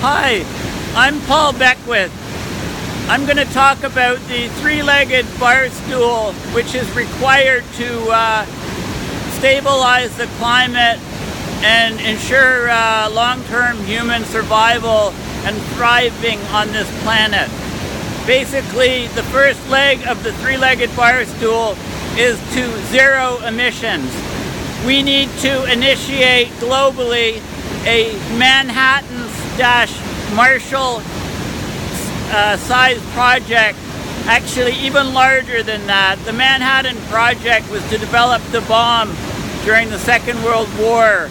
Hi, I'm Paul Beckwith. I'm going to talk about the three-legged bar stool which is required to uh, stabilize the climate and ensure uh, long-term human survival and thriving on this planet. Basically, the first leg of the three-legged bar stool is to zero emissions. We need to initiate globally a Manhattan Marshall uh, size project, actually even larger than that. The Manhattan Project was to develop the bomb during the Second World War.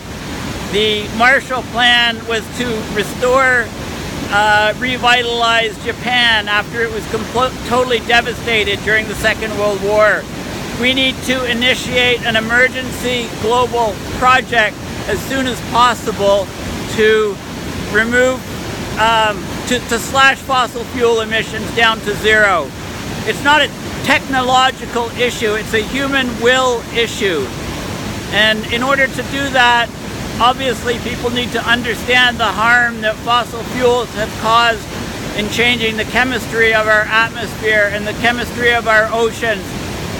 The Marshall Plan was to restore, uh, revitalize Japan after it was totally devastated during the Second World War. We need to initiate an emergency global project as soon as possible to remove um, to, to slash fossil fuel emissions down to zero. It's not a technological issue, it's a human will issue. And in order to do that, obviously people need to understand the harm that fossil fuels have caused in changing the chemistry of our atmosphere and the chemistry of our oceans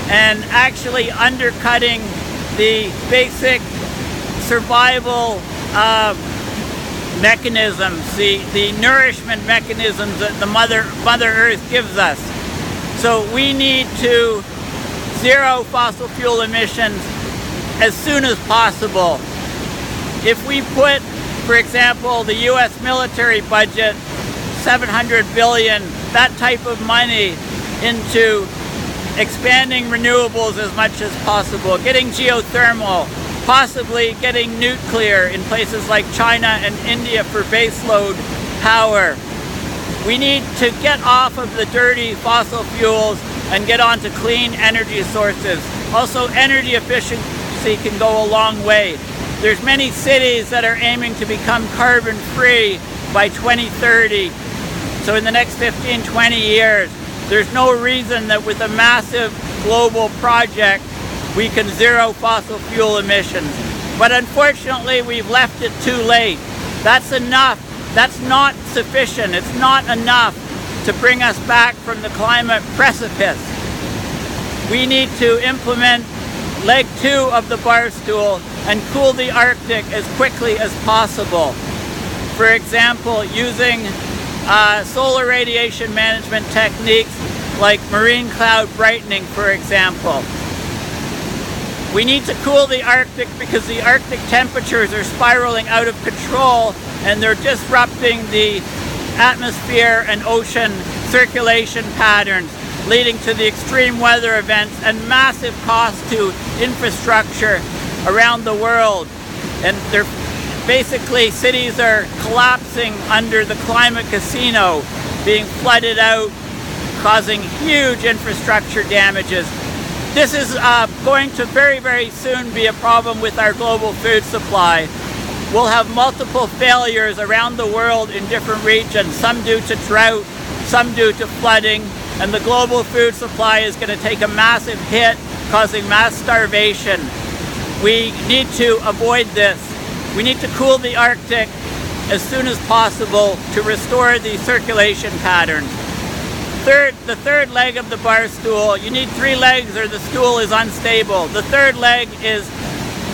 and actually undercutting the basic survival uh, mechanisms, the, the nourishment mechanisms that the Mother, Mother Earth gives us. So we need to zero fossil fuel emissions as soon as possible. If we put, for example, the US military budget, 700 billion, that type of money into expanding renewables as much as possible, getting geothermal, possibly getting nuclear in places like China and India for baseload power. We need to get off of the dirty fossil fuels and get on to clean energy sources. Also, energy efficiency can go a long way. There's many cities that are aiming to become carbon free by 2030. So in the next 15, 20 years, there's no reason that with a massive global project we can zero fossil fuel emissions. But unfortunately, we've left it too late. That's enough. That's not sufficient. It's not enough to bring us back from the climate precipice. We need to implement leg two of the bar stool and cool the Arctic as quickly as possible. For example, using uh, solar radiation management techniques like marine cloud brightening, for example. We need to cool the Arctic because the Arctic temperatures are spiraling out of control and they're disrupting the atmosphere and ocean circulation patterns, leading to the extreme weather events and massive costs to infrastructure around the world. And they're basically cities are collapsing under the climate casino, being flooded out, causing huge infrastructure damages this is uh, going to very, very soon be a problem with our global food supply. We'll have multiple failures around the world in different regions, some due to drought, some due to flooding, and the global food supply is going to take a massive hit, causing mass starvation. We need to avoid this. We need to cool the Arctic as soon as possible to restore the circulation patterns third, the third leg of the bar stool, you need three legs or the stool is unstable. The third leg is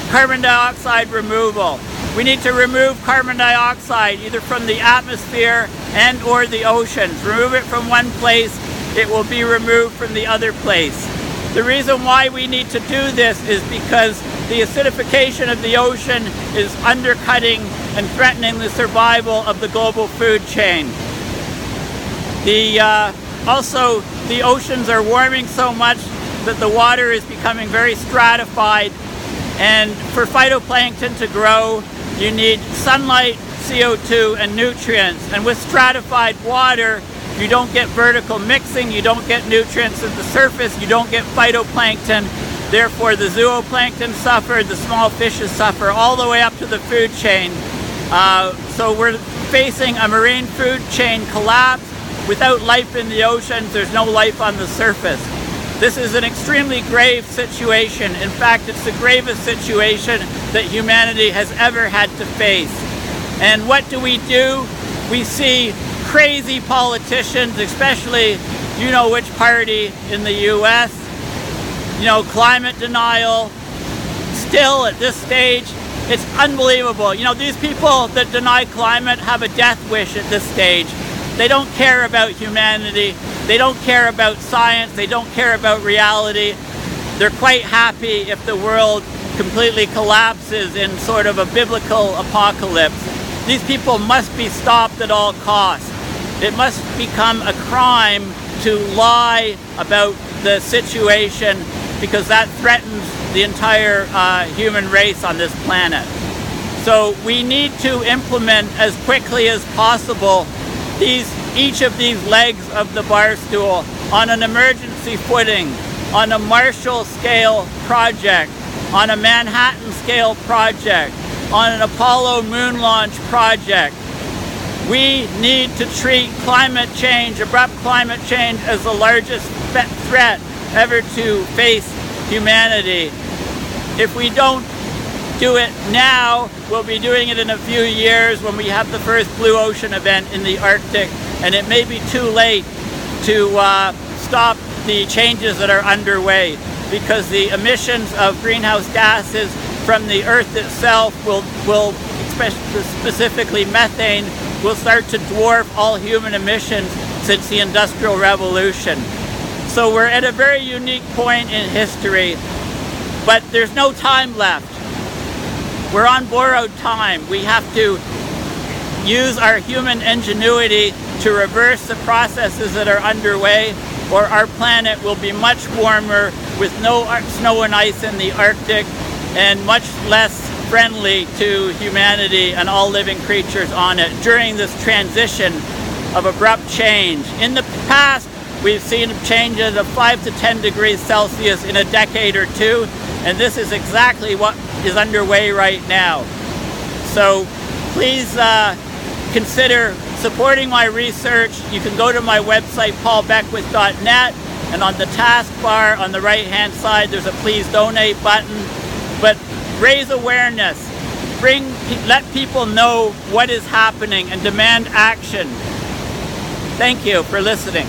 carbon dioxide removal. We need to remove carbon dioxide either from the atmosphere and or the oceans. Remove it from one place, it will be removed from the other place. The reason why we need to do this is because the acidification of the ocean is undercutting and threatening the survival of the global food chain. The uh, also, the oceans are warming so much that the water is becoming very stratified. And for phytoplankton to grow, you need sunlight, CO2, and nutrients. And with stratified water, you don't get vertical mixing, you don't get nutrients at the surface, you don't get phytoplankton. Therefore, the zooplankton suffer, the small fishes suffer, all the way up to the food chain. Uh, so we're facing a marine food chain collapse Without life in the oceans, there's no life on the surface. This is an extremely grave situation. In fact, it's the gravest situation that humanity has ever had to face. And what do we do? we see crazy politicians, especially you know which party in the US, you know, climate denial, still at this stage, it's unbelievable. You know, these people that deny climate have a death wish at this stage. They don't care about humanity. They don't care about science. They don't care about reality. They're quite happy if the world completely collapses in sort of a biblical apocalypse. These people must be stopped at all costs. It must become a crime to lie about the situation because that threatens the entire uh, human race on this planet. So we need to implement as quickly as possible these each of these legs of the bar stool on an emergency footing, on a Marshall scale project, on a Manhattan scale project, on an Apollo moon launch project. We need to treat climate change, abrupt climate change, as the largest threat ever to face humanity. If we don't do it now, we'll be doing it in a few years when we have the first blue ocean event in the Arctic, and it may be too late to uh, stop the changes that are underway because the emissions of greenhouse gases from the earth itself will, will specifically methane, will start to dwarf all human emissions since the Industrial Revolution. So we're at a very unique point in history, but there's no time left. We're on borrowed time. We have to use our human ingenuity to reverse the processes that are underway or our planet will be much warmer with no snow and ice in the Arctic and much less friendly to humanity and all living creatures on it during this transition of abrupt change. In the past, we've seen changes of 5 to 10 degrees Celsius in a decade or two, and this is exactly what is underway right now. So please uh, consider supporting my research. You can go to my website, paulbeckwith.net, and on the taskbar on the right-hand side, there's a please donate button. But raise awareness, bring, let people know what is happening and demand action. Thank you for listening.